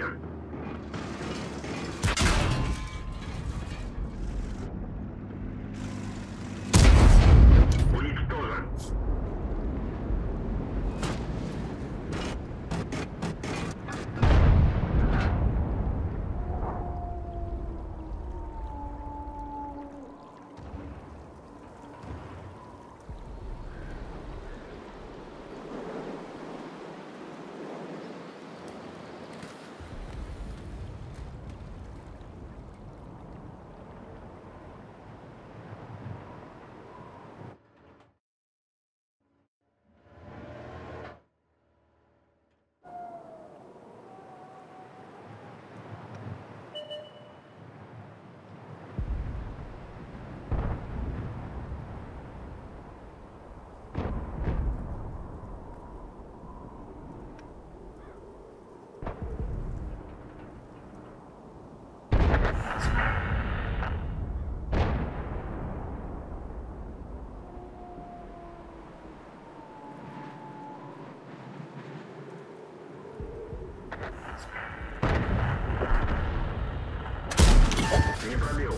here. Не пробил.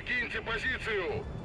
Покиньте позицию!